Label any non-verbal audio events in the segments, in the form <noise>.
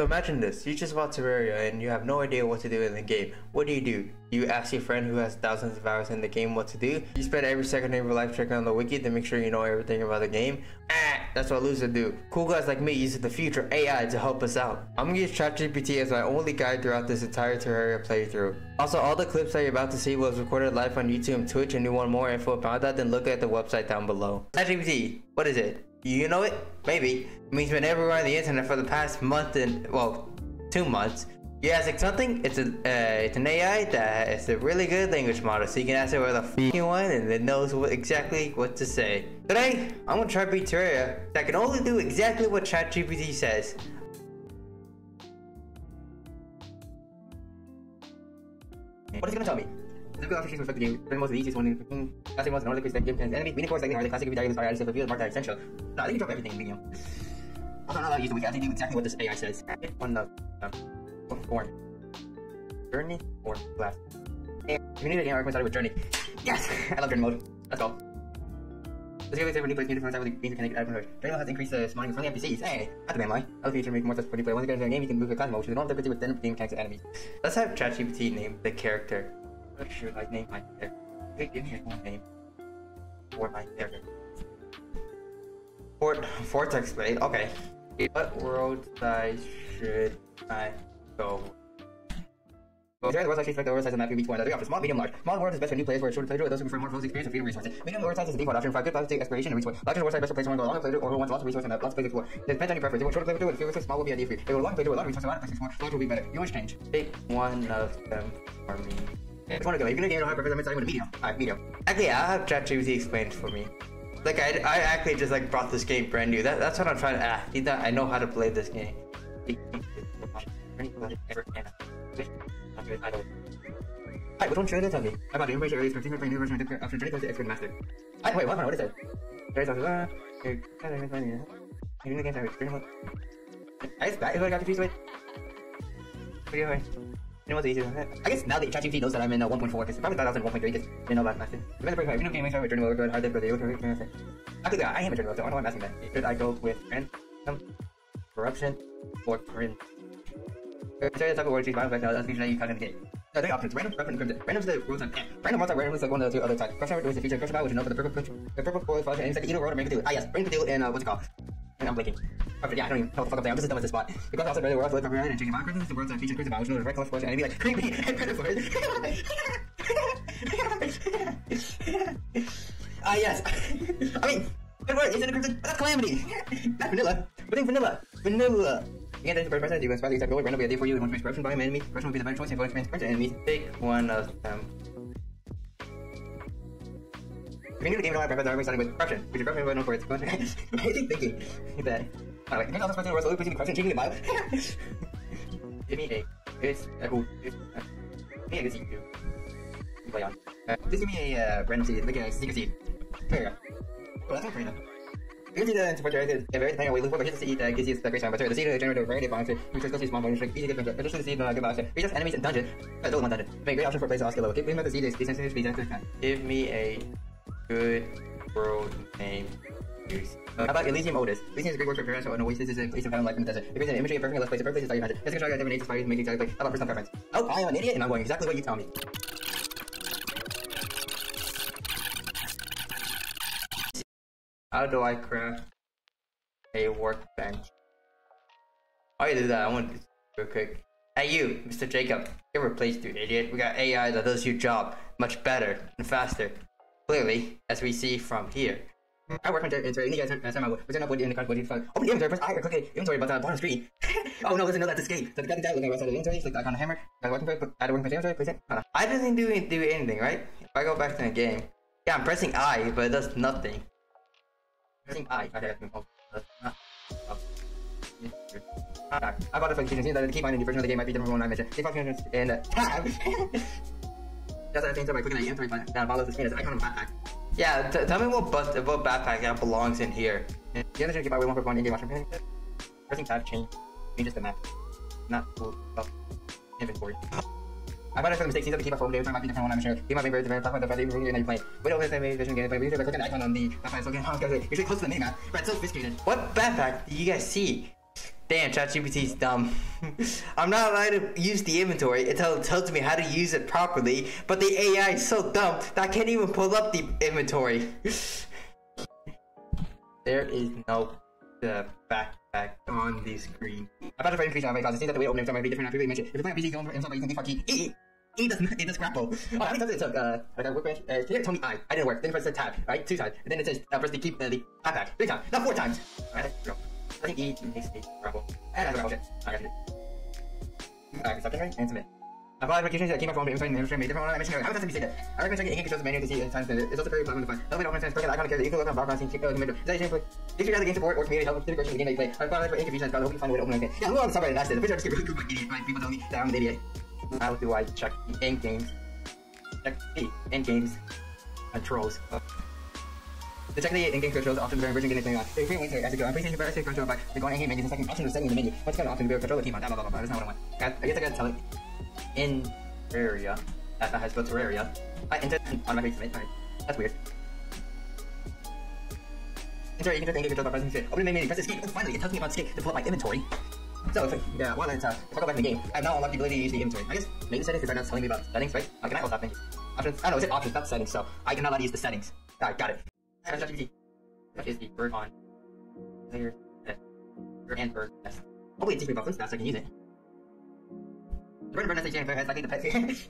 So imagine this, you just bought Terraria and you have no idea what to do in the game. What do you do? You ask your friend who has thousands of hours in the game what to do. You spend every second of your life checking on the wiki to make sure you know everything about the game. Ah, that's what losers do. Cool guys like me use the future AI to help us out. I'm gonna use ChatGPT as my only guide throughout this entire Terraria playthrough. Also, all the clips that you're about to see was recorded live on YouTube and Twitch and you want more info about that, then look at the website down below. ChatGPT, what is it? You know it? Maybe. Means been everywhere on the internet for the past month and, well, two months. You ask it something, it's a uh, it's an AI that is a really good language model, so you can ask it where the f you want, and it knows what, exactly what to say. Today, I'm gonna try beat Terraria that can only do exactly what ChatGPT says. What is it gonna tell me? Typical options respect the game. Then most of the easiest one in the classic ones in order to extend game plans. Enemy, meaning course, like the classic video is already the marked essential. No, think you drop everything in medium. <laughs> Also, to use the wiki. I to do exactly what this AI says. One of um, orange. Journey or glass. If you need a game, I recommend starting with Journey. Yes! <laughs> I love Journey mode. Let's go. Let's go for new place, new different type with the connected item Journey mode has to increase the spawning friendly NPCs. Hey, that's a man lie. Other feature make more sense for new player. Once you get into the game, you can move your class mode, which is normal difficulty with then game and enemies. Let's have ChatGPT name the character. What should I name my character? Give me a name for my character. Fort Vortex Blade. Okay. What world size should I go? Well, the world size reflect the world size of map beach one. They offer small, medium, large. Small world is best for new players where it's short to play. Those who prefer more focused experience and freedom resources. Medium world size is the default option for good positive exploration and resource. Large world size best for players who want to go a long play through or who wants lots of resources and lots of space to explore. It depends on your preference. If you want short to play through with fewer resources, small will be idea for you. If you want a long play through with a lot of resources, a lot of places to explore, large will be better. You wish change. Pick one of them for me. Which one to go? You're gonna get a high preference. I'm starting with a medium. Alright, medium. Actually, I'll have ChatGPT explain it for me. Like I, I actually just like brought this game brand new. That, that's what I'm trying to. Ah, I know how to play this game. Alright, which one should I tell me? I about the information earlier, continuing playing new version of after journey comes to expert master. Alright, wait, what, what is it? There's also, uh, you're kind of funny, huh? You're doing against our experience. I guess that is what I got confused with. Pretty anyway. You know what's easier? I guess now that ChatGPT knows that I'm in uh, 1.4, because probably thought I was in 1.3, because you know about. Depends on the video game, make sure we're journey mode, good, hard difficulty, okay, Actually, I am a mode, so I don't know why I'm asking that. Should I go with random, corruption, or print? Consider the type of word choose violent effect, that's that you in the game. No, three options. Random, corruption, encrypted. Random is the rules on Random ones are random is like one of the two other types. Crush is the feature crush about, which is known for the purple the purple spoiler function, and it's like either road or make a deal. Ah, yes, bring the deal in, uh, what's it called? And I'm blinking. Okay, yeah, I don't even know what the fuck I'm saying. I'm just done with this spot. Because also really world, from behind and changing violent is the words that feature cruise about, which knows the red color sports, and it'd be like, creepy, and it. <laughs> Ah, yes. I mean, good word, it's an encrypted, that's calamity. That's vanilla. What is vanilla? Vanilla. Again, that's the first person. You can spell the exact goal. Random idea for you. Want to corruption by an enemy. Corruption will be the better choice. You want to experience enemies, pick one of them. If you're new to the game, you don't starting with corruption. Which is corruption, but known for its amazing <laughs> thinking. That. Alright, you can also spell the words. Please corruption. Changing the bio. Give me a. It's a cool. Give me a good seed. Play on. Uh, just give me a uh, random seed. Like a sneaker seed. You go. Oh, that's not pretty enough. You can see the support generated a very what you look for, the seed that gives you the great sound. But the seed generated a variety of bounces, which is small bonuses, like easy to different. Additionally, the seed uh, give bounces. Reach enemy in dungeon. Uh, those one dungeon. Make great option for plays off skill level. Give me the seed is speed sensitive, speed sensitive. Give me a good world name. Use. How about Elysium Otis? Elysium is a great word for paradise, an oasis is a place of found life in the desert. It brings an imagery of perfect less place, a perfect place is how you imagine. Let's control your divination, inspires make exactly. How about personal preference? Oh, I am an idiot, and I'm going exactly what you tell me. How do I craft a workbench? Oh, how do do that? I want to real quick. Hey you, Mr. Jacob, get replaced, you idiot. We got AI that does your job much better and faster. Clearly, as we see from here. I work on uh, the inventory. You guys turn my wood. We turn up wood in the card. Open the inventory. Press I click the inventory button on the bottom screen. <laughs> oh no, listen, no, that's escape. So the gun down, looking outside the inventory. Click the icon on the hammer. Got working put add a working inventory. Place it. I didn't do do anything, right? If I go back to the game, yeah, I'm pressing I, but it does nothing. Pressing I. I bought oh, for the seems that the key binding version of the game might be different from one I mentioned. Key functions in the tab. Just at the same time by clicking the button that follows the screen as icon on backpack. Yeah, tell me what but what backpack that belongs in here. The other thing you buy one for one in game option. Pressing tab change changes the map. Not full of oh, inventory. I bought it for the mistake. Seems like the key by phone game might be different one I'm sure. Game might be very different. About the fact that you you play. We don't have the vision game, but we usually by clicking the icon on the backpack. So again, I was gonna say usually close to the mini map, but it's so sophisticated. What backpack do you guys see? Damn, ChatGPT's dumb. <laughs> I'm not allowed to use the inventory until it tells me how to use it properly, but the AI is so dumb that I can't even pull up the inventory. <laughs> there is no uh, backpack on the screen. I a friend creature on my class. It seems that the way to open it is very different. I previously mentioned. If you're playing on PC, go and you can default key. E. E does it does grapple. Oh, how many times it took? Uh, like a workbench. Uh, it told I. I didn't work. Then press the tab, right? Two times. And then it says uh, press the keep uh, the backpack. Three times. Not four times. Alright, go. I think E makes me grapple. And I grapple shit. I got it. Alright, something right and submit. I applied applications that came up from the inside and made different one I mentioned earlier. How have you said that? I recommend checking ink shows the menu to see the times that it's also very pleasant to find. Don't open sense, forget icon care that you can look on check out the menu. Is that If you have the game support or community help with the version of the game that you play, I applied for ink fusion, I hope you find a way to open it. Yeah, I'm on the subreddit, that's it. The picture just get really cool, like right? People tell me that I'm an idiot. How do I check the ink games? Check the ink games controls. To check the in-game controls, often during version getting thing on. The free links as you go. I'm PlayStation Versus control by the going in-game menu. The second option is setting the menu. You got an option to control the team on. Blah blah blah blah. That's not what I want. I guess I gotta tell it. In area. That has spelled Terraria. I on my basement. Alright. That's weird. Enter you can just control by pressing escape. Open the main menu, press escape. Finally, it tells me about escape to pull up my inventory. So if I, yeah, well, it's, uh, if I go back in the game, I have now unlocked the ability to use the inventory. I guess maybe settings because right now it's telling me about settings, right? Uh, can I hold that thing? Options. I don't know, it's options, not settings, so I can now use the settings. Alright, got it. And ChatGPT. Is the bird on. There. And bird nest. Hopefully it takes me about footsteps so I can use it. Run a burn station has like the pet.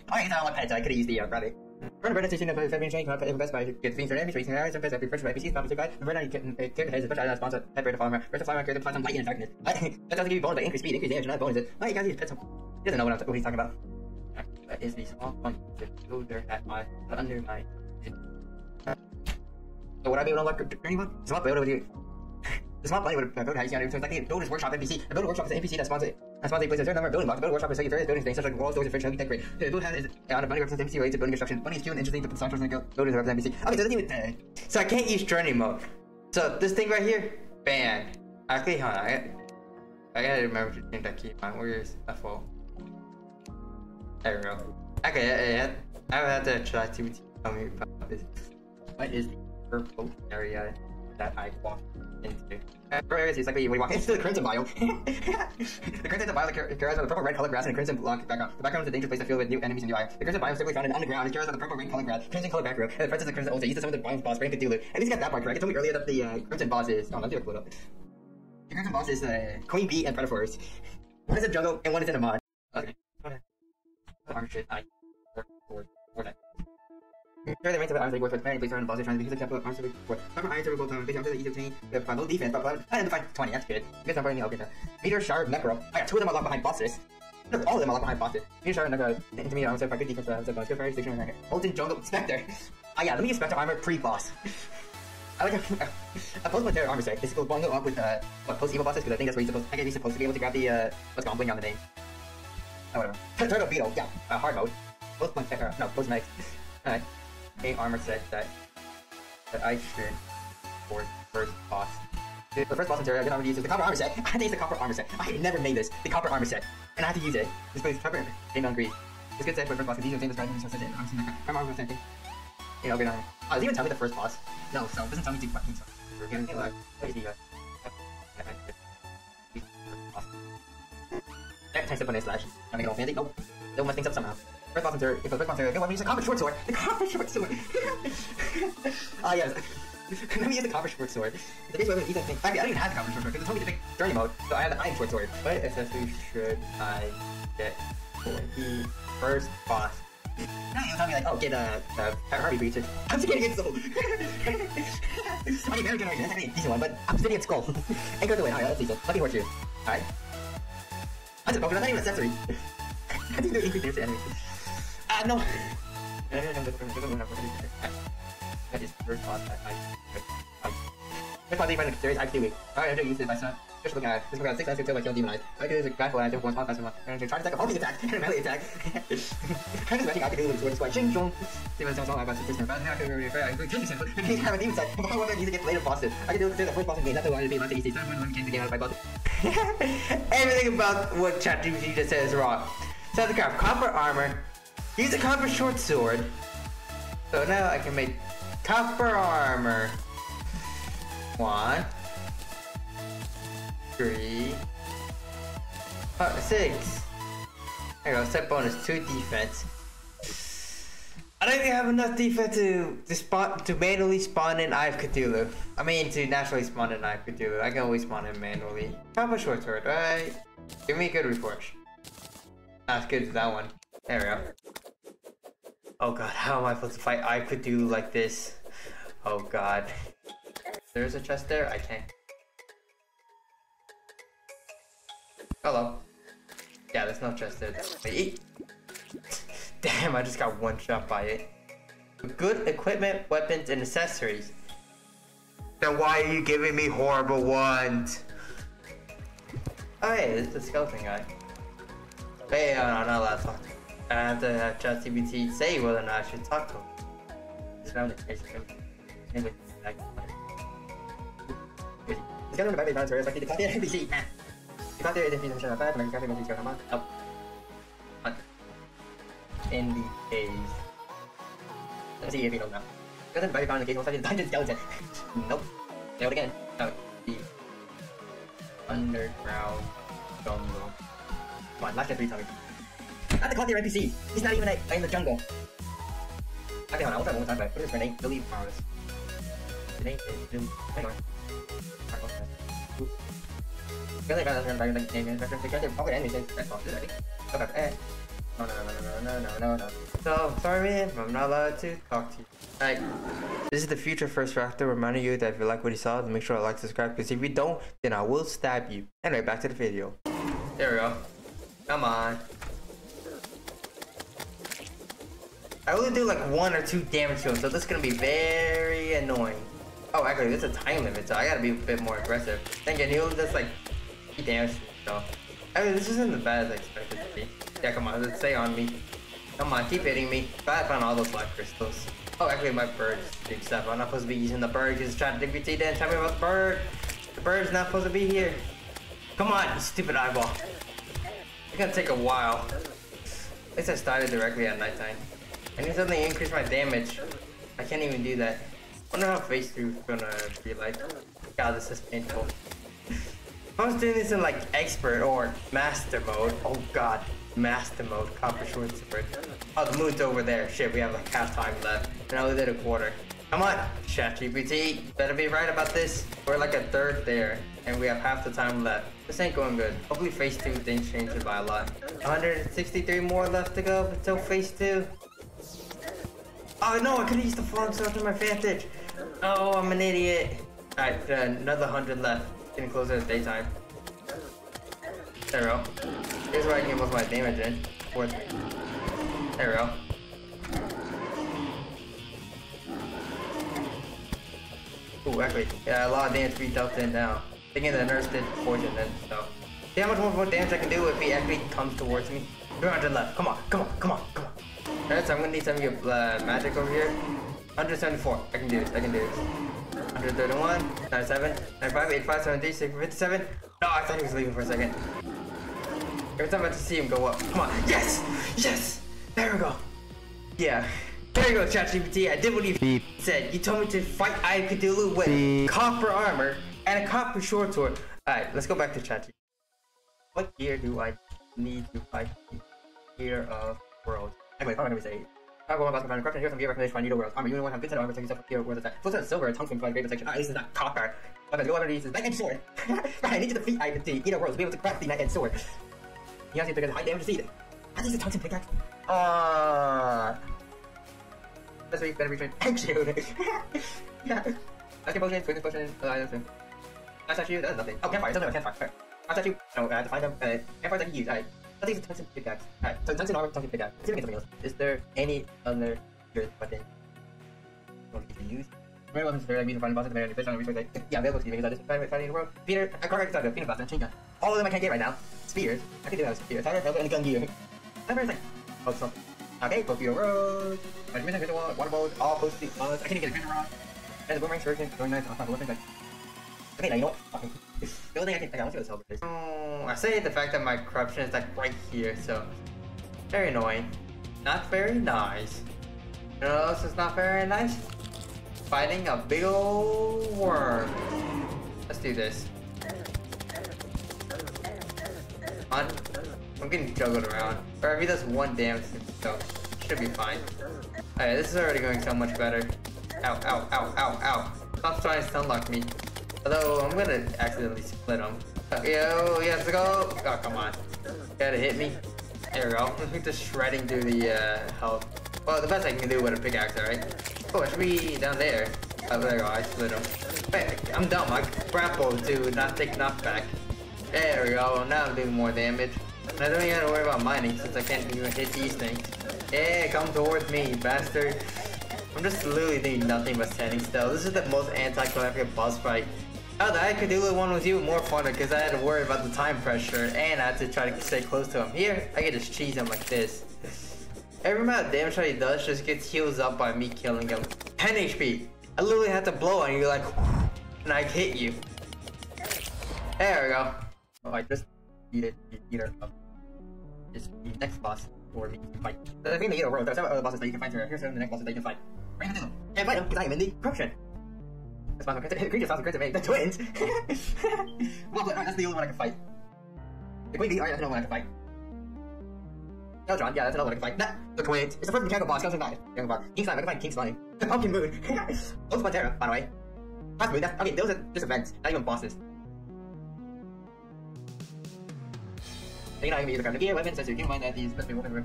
I ain't like pets. I could have used the uh, rabbit. Run a burn station of February chain. Come up best by get things every tracing areas and best every first by PCs. Copies of guide. Run out get get heads. Special sponsor. Pet bird farmer. First farmer. The plus some light and darkness. That doesn't give you bonus by increased speed, increased damage, not bonuses. Why you guys use pets? He doesn't know what, I'm, what he's talking about. That is the small one. Go there at my under my. So would I be able to unlock anyone? Small build over here. The small money would have built how you it. So it's like the Builders Workshop NPC. The Builder Workshop is an NPC that spawns it. That spawns a place a certain number of building blocks. The Builder Workshop is like various building things such as walls, doors, and furniture, helping decorate. The build has is on a money represents NPC related to building construction. Money is cute and interesting, but the doesn't go. Builders represent NPC. Okay, so doesn't even. Uh, so I can't use journey mode. So this thing right here, banned. Actually, hold on. I, I gotta remember to change that key. On where is FO? There we go. Okay, yeah, yeah. I would have to try to tell me about this. What is purple area that I walked into? Uh, is like when you walk into the crimson biome. the crimson biome characterized by the purple red colored grass and a crimson block background. The background is a dangerous place to fill with new enemies and new items. The crimson biome is typically found in underground. It's characterized by the purple red colored grass, crimson colored background, and the presence of crimson also used to summon the biome's boss, Brain Cthulhu. At least got that part correct. It told me earlier that the uh, crimson boss is. Oh, let's do a quote up. The crimson boss is uh, Queen Bee and Predators. One is in jungle and one is in a mod. Okay. Armor shit. I. Four. Four. Sure, the ranks of the arms they work with many places around the boss are trying to be example of arms to work. Cover iron turbo time, on the easy to obtain. We have five low defense, but I had to find 20, that's good. You guys not burning me, okay. that. Meteor, Shard, Necro. I got two of them are locked behind bosses. All of them are locked behind bosses. Meteor, Shard, Necro, intermediate if I good defense, uh, so good fire, station, and Ultimate Jungle, Spectre. Ah, yeah, let me use Spectre armor pre-boss. <laughs> I like a, <laughs> post Terror armor set. This goes bundle up with uh, what post evil bosses because I think that's where you're supposed. I guess you're supposed to be able to grab the uh, what's bling on the name. Oh, whatever. Turtle Beetle, yeah, uh, hard mode. Post Terror, no, post Megs. <laughs> Alright a armor set that that I should for first boss. The first boss in Terraria I didn't already use is the copper armor set. I had to use the copper armor set. I had never made this. The copper armor set. And I had to use it. This place copper named on greed. It's good set for first boss these are things that's right so I'm seeing the copper armor set. You know, good armor. Oh, does even tell me the first boss? No, so it doesn't tell me the fucking stuff. We're getting like, what is the, uh, Next time step on this slash. I'm gonna get all fancy. Nope. They'll mess things up somehow. First boss in if the first boss in go let me use the copper short sword. The copper short sword. <laughs> Ah, uh, yes. <laughs> let me use the copper short sword. The base weapon is thing. Actually, I don't even have the copper short sword because it told me to pick journey mode, so I have the iron short sword. What accessory should I get for the first boss? Now you'll tell me like, oh, get a uh, uh, Harvey Breach. <laughs> I'm scared against soul. I mean, Barry Generation, that's actually a decent one, but Obsidian Skull. Anchor the Wind, alright, that's decent. Lucky Horseshoe. Alright. That's a Pokemon, that's not even an accessory. I think they're damage to enemies. Ah, no! That is first boss that I... I. First boss even there is actually weak. Alright, I'm gonna use it myself. Just look at it. Just look at it. 6 9 2 my kill demonized. I can use a grapple and I jump one spot faster one. And try to attack a focus attack and a melee attack. I'm just I do this with sword. Ching chong. See what sounds all about this but now I can really I can kill this but he have a demon set. But I want to use it later bosses. I can do it the first boss in game. That's the one to be much easy. So I'm going to change the game out of my boss. Everything about what ChatGPT just said is wrong. So the craft copper armor, Use a copper short sword. So now I can make copper armor. One, three, Uh, six. There you go, set bonus, two defense. I don't even have enough defense to to to manually spawn in Eye of Cthulhu. I mean to naturally spawn in Eye of Cthulhu. I can always spawn in manually. Copper short sword, right? Give me a good report. As good as that one. There we go. Oh god, how am I supposed to fight I could do like this? Oh god. There's a chest there? I can't. Hello. Yeah, there's no chest there. Wait. <laughs> Damn, I just got one shot by it. Good equipment, weapons, and accessories. Then why are you giving me horrible ones? Oh hey, this is the skeleton guy pay on all that fuck. I have to have ChatGPT say whether or not I should talk to him. It's around the station. Anyway, I It's gonna be very lucky to copy NPC. You can't do it if you don't shut up, but you can't do it if you don't shut up. NDAs. Let's see if you don't know. Doesn't very fine occasional study design intelligent. nope. Do it again. That would be underground jungle. God, last three times. Not the clock NPC. He's not even in the jungle. Okay, hold on. I'll try one more time. But what is her name? Billy Powers. The name is Billy. Hang on. Because I got another environment like name and reference because they're probably enemies that's all already. Okay, eh. No, no, no, no, no, no, no, no. So, sorry, I'm not allowed to talk to you. Alright. This is the future first reactor reminding you that if you like what you saw, then make sure to like, subscribe, because if you don't, then I will stab you. Anyway, back to the video. There we go. Come on. I only do like one or two damage to him, so this is gonna be very annoying. Oh, actually, there's a time limit, so I gotta be a bit more aggressive. Thinking he'll just like he damage me, so. I mean, this isn't as bad as I expected to be. Yeah, come on, let's stay on me. Come on, keep hitting me. I found all those life crystals. Oh, actually, my bird's doing stuff. I'm not supposed to be using the bird because trying to GPT didn't tell me about the bird. The bird's not supposed to be here. Come on, you stupid eyeball. Gonna take a while. At least I started directly at nighttime. I need something to increase my damage. I can't even do that. wonder how phase 2 is gonna be like. God, this is painful. <laughs> I was doing this in like expert or master mode, oh god, master mode, copper short sword. Oh, the moon's over there. Shit, we have like half time left. And I only did a quarter. Come on, ChatGPT, better be right about this. We're like a third there, and we have half the time left. This ain't going good. Hopefully phase 2 things change it by a lot. 163 more left to go until phase 2. Oh no, I could've used the falling sword to my advantage. Oh, I'm an idiot. Alright, uh, another 100 left. Getting closer to daytime. There we go. Here's where I can get most of my damage in. Me. There we go. Ooh, actually, yeah, a lot of damage to be dealt in now. Thinking the nurse did poison then, so. See how much more, damage I can do if he actually comes towards me? 300 left. Come on, come on, come on, come on. Alright, so I'm gonna need some of your uh, magic over here. 174. I can do this, I can do this. 131, 97, 95, 85, 76, 57. No, I thought he was leaving for a second. Every time I just see him go up. Come on. Yes! Yes! There we go. Yeah. There you go, ChatGPT. I did what he said. You told me to fight of Cthulhu with copper armor and a copper short sword. Alright, let's go back to ChatGPT. What gear do I need to fight the gear of world? Anyway, I'm gonna say. About to find corruption. Here's some gear recommendation for Needle World. Armor, you want to have good set armor, so you yourself gear world attack. Full set of silver, tungsten provides great protection. Ah, this is not copper. Okay, go use this Night Edge sword. <laughs> I need to defeat of Cthulhu. Needle World to be able to craft the Night Edge sword. He has to a high damage it. I use a tungsten pickaxe. Ah. Let's reach, better retrain. <laughs> Thank you. <laughs> yeah. That's your potion, quickness potion, uh, know. That's actually, that's nothing. Oh, campfire, it doesn't have a campfire. That's actually, no, I to find them. Uh, campfires I can use. Alright. Let's use a tungsten pickaxe. Alright, so tungsten armor, tungsten pickaxe. Let's see if we get something else. Is there any other good weapon you can use? Very weapons very like to find bosses, very fish on research. Like, yeah, available to you I just find finding the world. Peter, I can't start the peanut butter, chain gun. All of them I can't get right now. Spears. I can do that with spears. Tiger, and gun gear. I'm very like, oh, so. Okay, Tokyo Road. My dimension, visual, water boat, all post the I can't even get a granite rod. And the boomerang version, going nice. I'll find weapons. Like, okay, now you know what? the only thing I can, okay, I is. Oh, I say the fact that my corruption is like right here, so very annoying. Not very nice. You know what else is not very nice? Fighting a big old worm. Let's do this. On. I'm getting juggled around. Or if he does one damage, so should be fine. Alright, this is already going so much better. Ow, ow, ow, ow, ow. Stop trying to stunlock me. Although, I'm gonna accidentally split him. Yo, yes, go! Oh, come on. Gotta hit me. There we go. Just shredding through the uh, health. Well, the best I can do with a pickaxe, alright? Oh, it should be down there. Oh, there we go. I split him. Wait, I'm dumb. I grappled to not take knockback. There we go. Now I'm doing more damage. And I don't even have to worry about mining since I can't even hit these things. Yeah, come towards me, bastard. I'm just literally doing nothing but standing still. This is the most anticlimactic boss fight. Oh, I could do the Cthulhu one was even more fun because I had to worry about the time pressure and I had to try to stay close to him. Here, I can just cheese him like this. Every amount of damage that he does just gets heals up by me killing him. 10 HP. I literally had to blow on you like, and I hit you. There we go. Oh, I just needed either of is the next boss for me to fight. The thing that you know, there's several other bosses that you can fight here. Here's of the next bosses that you can fight. Bring them Can't fight them because I am in the corruption. That's my creature sounds great to me. The twins! <laughs> well, no, that's the only one I can fight. The Queen Bee, alright, that's another one I can fight. Eldron, yeah, that's another one I can fight. Nah, the twins. It's the first mechanical boss, comes from that. Mechanical boss. King Slime, I can fight King Slime. The Pumpkin Moon. <laughs> Both Plantera, by the way. Past Moon, that's, okay, those are just events, not even bosses. You're not gonna be able to grab the gear, weapons, so you can find that these, let's be open room.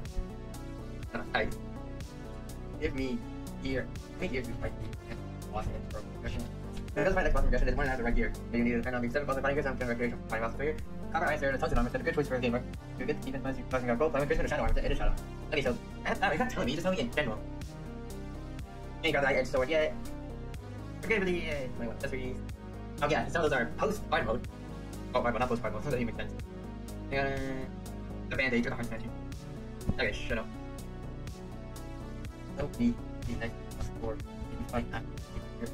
I give me gear. I think give me fight the boss for progression. It doesn't find next boss progression, there's one that has the right gear. But you need to depend on seven boss fighting gears, I'm doing recreation for fighting boss figure. Cover ice the touch armor, so a good choice for a gamer. You're good even as you're talking about gold, playing with shadow armor, it is shadow. Okay, so, uh, you're not telling me, just tell me in general. And you got the edge sword, yeah. Forget about the, uh, wait, what, that's really Oh yeah, some of those are post-fight mode. Oh, right, well, not post-fight mode, <laughs> that doesn't make sense. You got the or the heart statue. Okay, shut up. Don't need the next for the fight here.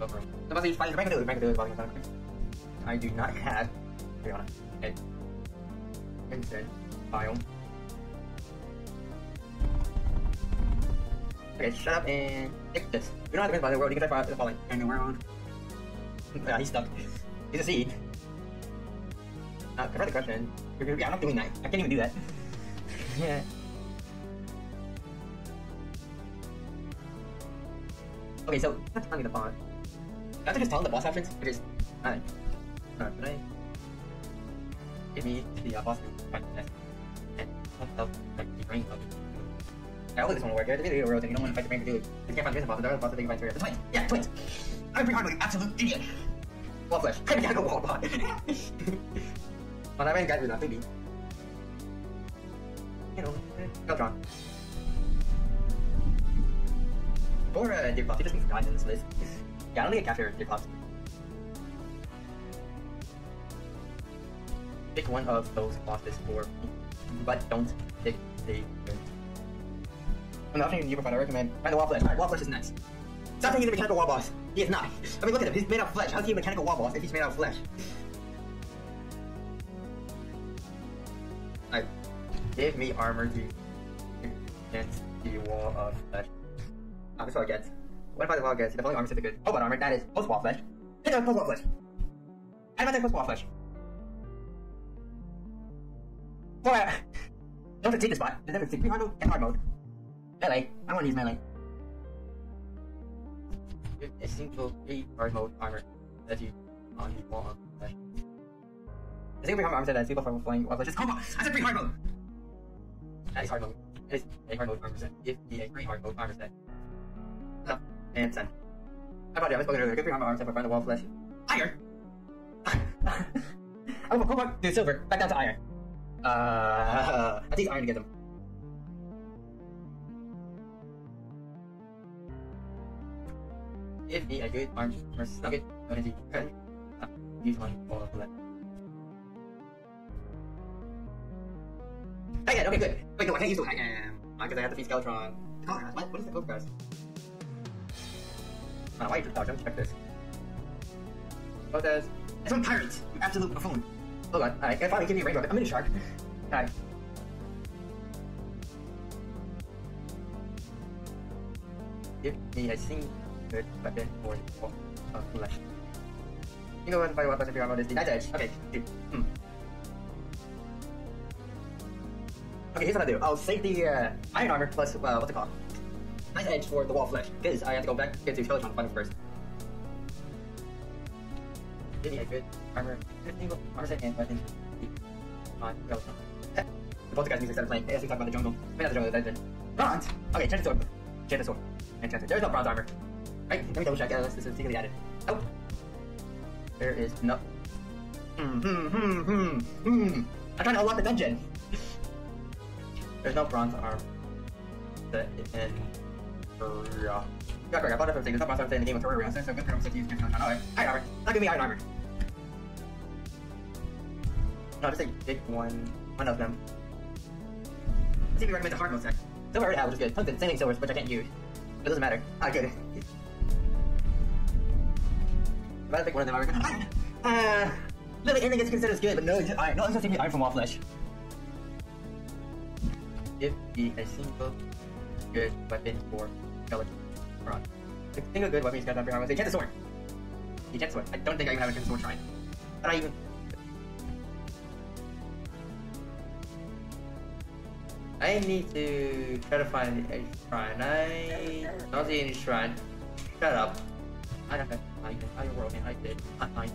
Over. The boss is fighting the rank of the rank of the body I do not have Fiona. Okay. Instead, biome. Okay, shut up and take this. You don't have to by the world, you can try the falling. And the world. yeah, he's stuck. He's a seed. Uh, cover the question. Yeah, I'm not doing that. I can't even do that. <laughs> yeah. Okay, so that's finally the bond. I have to just the boss options, which is alright. Alright, can I give me the uh, boss fight test? And what the like the brain of I think this one will work. There's a video where you don't want to fight the brain to do it. You can't find the boss, the other boss that fight through. The twins! Yeah, twins! I'm pretty hard absolute idiot! Wall flesh. I gotta go wall bot. <laughs> Well, I ran guys with that baby. You know, Beltron. For uh, Pops, he just needs guys in this list. Yeah, I don't think I. Pick one of those bosses for but don't pick the When the option you provide, I recommend find the wall flesh. Alright, wall flesh is nice. Stop thinking he's a mechanical wall boss. He is not. I mean, look at him. He's made out of flesh. How's he a mechanical wall boss if he's made out of flesh? I give me armor to against the wall of flesh. Ah, is what I get. What if I the wall gets? The following armor set the good. Oh, what armor? That is post wall flesh. Hit post wall flesh. I post wall flesh. For uh, don't take the spot. There's never take hard mode and hard mode. Melee. I want to use melee. A single three hard mode armor that you on the wall flesh. I think we have armor set that single from flying wall flesh. Just combo. I said three hard mode. That is hard mode. That is a hard mode armor set. If the a free hard mode armor set. No. And send. How about it? I was spoken earlier. Good free armor armor set for find the wall flesh. Iron. <laughs> oh, go back to silver. Back down to iron. Uh, I think iron to get them. Give me a good arm first nugget energy credit. Uh, use one for bullet. Hey, okay, good. Wait, no, I can't use the I am. Because I have to feed Skeletron. What? What is the code Uh, why? Let me check this. Does? It's from pirates. You absolute buffoon. Hold on. I finally give you a rainbow. I'm in a shark. Alright. Give me a single weapon wall of flesh. You know what? I out what is the night edge. Okay, dude. Hmm. Okay, here's what I do. I'll save the uh, iron armor plus uh, what's it called? Nice edge for the wall flesh because I have to go back get to Skeletron final first. Give me a good armor. Armor set and weapon. On Skeletron. Both the guys music started playing. As we talk about the jungle. Maybe not the jungle, the dungeon. Bronze! Okay, change the sword. Change the sword. And change it. There's no bronze armor. Right, let me double check. Uh, this is secretly added. Oh! There is no. Hmm, hmm, hmm, hmm, hmm. I'm trying to unlock the dungeon. <laughs> There's no bronze arm. The in Terraria. Yeah, correct. I bought it from There's no bronze arm in the game of Terraria. So, so good for him to use Alright, iron armor. Not give me iron armor. No, just a big one. One of them. Let's see if we recommend the hard mode set. Silver I already have, which is good. Tungsten, same thing silvers, which I can't use. It doesn't matter. Ah, good. If I pick one of them, I would. Uh, literally anything gets considered as good, but no, just iron. No, I'm just taking iron from wall flesh. Give me a single good weapon for skeleton. Bronze. A single good weapon you got for Say, get the sword. You get the sword. I don't think I even have a good sword shrine. But I even. I need to try to find a shrine. I don't see any shrine. Shut up. I don't know. I I world man. I did. I I.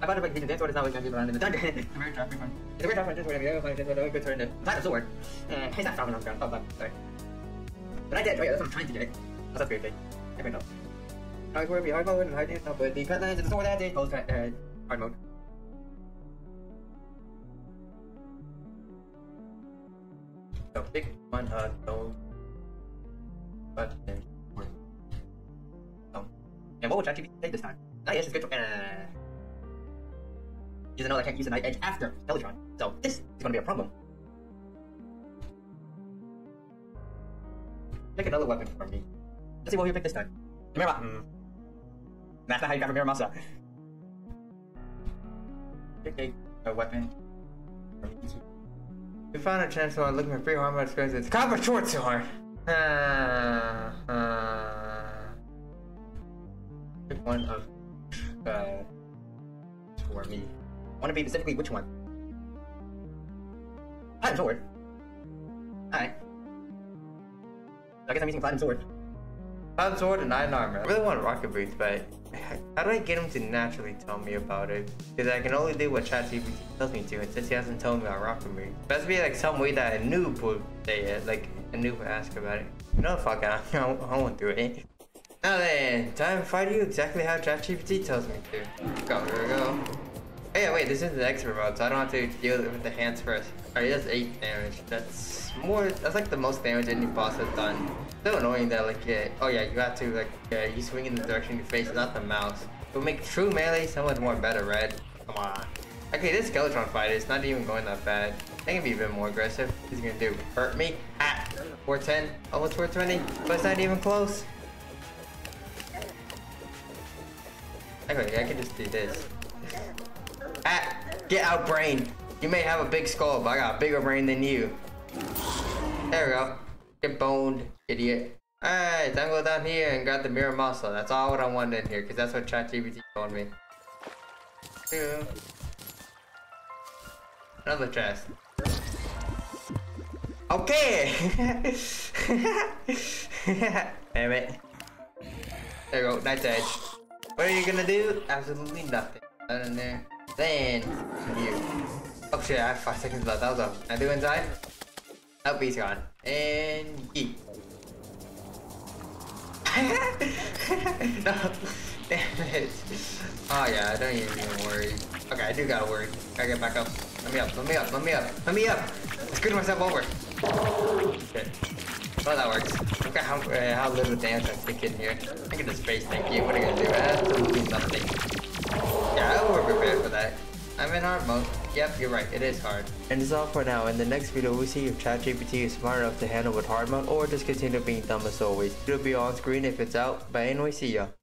I bought it like the sword is not going to be around in the dungeon. <laughs> it's a very one. It's a very drop one. Just whatever. Yeah, like this one. Good turn to time sword. Uh, he's not dropping on the ground. Oh. Sorry. But I did. Right. That's what I'm trying to do. That's a great thing. I know. I will be hard mode and hard no, but the cut lines and the sword that did both uh, hard mode. So pick one of those buttons. Oh. And what would ChatGPT take this time? Night Edge is good to. Uh, use another I can't use a Night Edge after Skeletron. So this is to be a problem. Pick another weapon for me. Let's see what we pick this time. Mirror hmm. That's not how you got Muramasa. Pick a, a weapon for me. We found a chance to look at free armor experience. It's Copper Short Sword. Uh, uh, pick one of uh, for me. I want to be specifically which one. Platinum sword. I guess I'm using platinum sword. Platinum sword and iron armor. I really want rocket boots, but <laughs> how do I get him to naturally tell me about it? Because I can only do what ChatGPT tells me to, and since he hasn't told me about rocket boots, it has be like some way that a noob would say it, like a noob would ask about it. No, fuck, I, <laughs> I won't do it. <laughs> Oh, now then, time to fight you exactly how ChatGPT tells me to. Go, here we go. Oh yeah, wait, this is the expert mode, so I don't have to deal with the hands first. Alright, that's 8 damage. That's more, that's like the most damage any boss has done. So annoying that like, yeah, oh yeah, you have to like, yeah, you swing in the direction you face, not the mouse. It would make true melee so much more better, right? Come on. Okay, this Skeletron fight is not even going that bad. I can be a bit more aggressive. He's gonna do hurt me at 410, almost 420, but it's not even close. Okay, I can just do this. <laughs> Ah, get out brain. You may have a big skull, but I got a bigger brain than you. There we go. Boned, idiot. Alright, time to go down here and grab the Muramasa. That's all what I wanted in here, because that's what ChatGPT told me. Two. Another chest. Okay! <laughs> Damn it. There you go, Night's Edge. What are you gonna do? Absolutely nothing. Nothing there. Then you. Oh shit, I have five seconds left. That was up. Can I do inside? Nope, he's gone. And yeet. <laughs> no. Damn it. Oh yeah, I don't even worry. Okay, I do gotta worry. Gotta get back up. Let me up, let me up, let me up, let me up! I screwed myself over. Shit. Well, that works. Look at how, uh, how little damage I'm taking here. Look at the space, thank you. What are you gonna do? Absolutely nothing. Yeah, I will prepare for that. I'm in hard mode. Yep, you're right, it is hard. And that's all for now. In the next video, we'll see if ChatGPT is smart enough to handle with hard mode or just continue being dumb as always. It'll be on screen if it's out. But anyway, see ya.